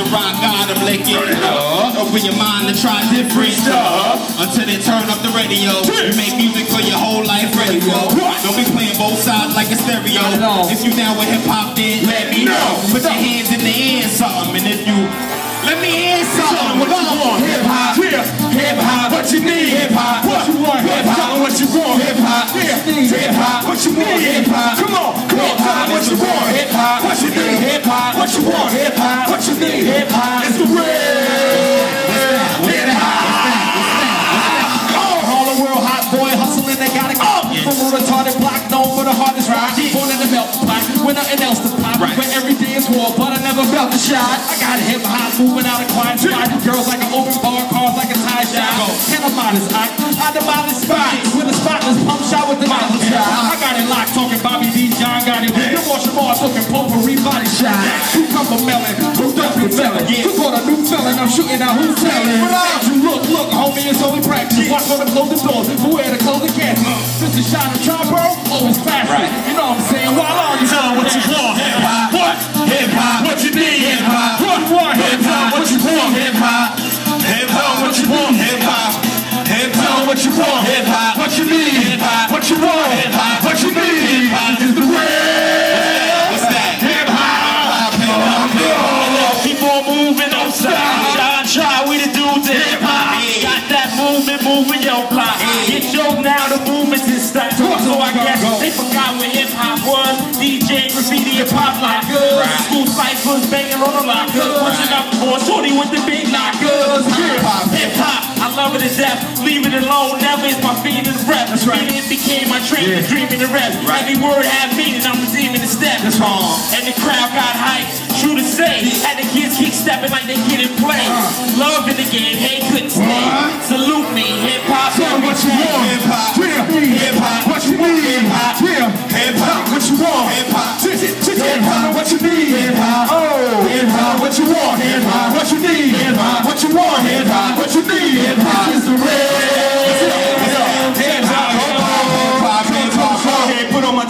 So rock God, I'm licking up. Open your mind to try different stuff. Until they turn up the radio. You make music for your whole life radio. Don't be playing both sides like a stereo. If you down with hip hop, then let me know. Put your hands in the air, something. And if you let me hear something. What you want? Hip hop. Hip hop. What you need? Hip hop. What you want? Hip hop. What you want? Hip hop. Hip hop. What you want? Hip hop. Come on. Tell me what you want? Hip hop. What you need? Hip hop. What you want? Hip hop. What you need? Hip hop. It's the real. Hip hop. Oh, Harlem world hot boy hustling. They got it. Oh, from a retarded block known for the hardest ride. Born in the melt pot with nothing else to pop. Where every day is war, but I never felt the shot. I got hip hop moving out of quiet spot. Girls like an open bar, cars like a tie shop. And I'm modest, I, I demolish spots with a spotless pump shot with the model shot. I got it locked, talking Bobby D. John got it. You watch them all looking potpourri body shot. Who come from melon? Who don't be felon? Who caught a new felon? I'm shooting out who's telling. But I you look, look, homie, it's only practice. Watch for the close the doors, but where to close the gas. This is shot of Chombo, always faster. You know what I'm saying? While on you tell what you want. Hip hop. What? Hip hop. What you need? Hip hop. What you want? Hip hop. What you want? Hip hop. Hip hop. What you want? Hip hop. Hip hop. What you want? And pop lockers. School ciphers, banging on the lockers. Pushing up for shorty with the big knockers. Hip hop, hip hop. I love it to death. Leave it alone, never is my feet in the rep. That's right. It became my dream, the dream in the rep. Every word had meaning, I'm redeeming the step. That's wrong. And the crowd got hyped. True to say, had the kids keep stepping like they get in play. Uh. Love in the game, hey, couldn't stay. Salute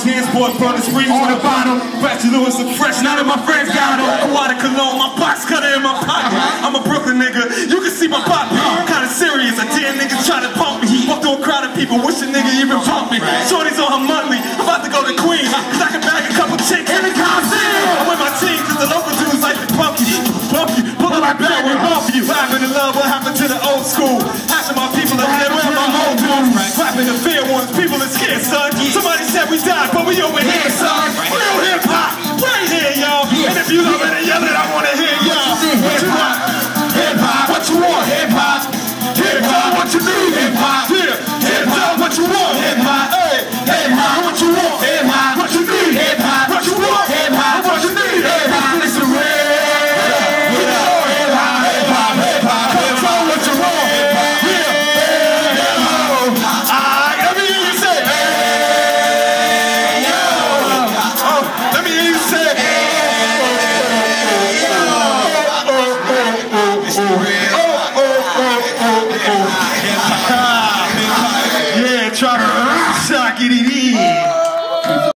transport from the springs on the bottom. Lewis and fresh, now of my friends got them. Water cologne, my box cutter in my pocket. I'm a Brooklyn nigga, you can see my pop. Kinda serious, I dare niggas try to pump me. Walk through a crowd of people, wish a nigga even pump me. Shorty's on her monthly, I'm about to go to Queens, cause I can bag a couple chicks in the Coliseum. I'm with my team, cause the local dudes like to bump you. Bump you, pull up my bag and bump you. Happened to love, what happened to the old school? Half of my people are dead, where my old dudes? Rapping the fair ones,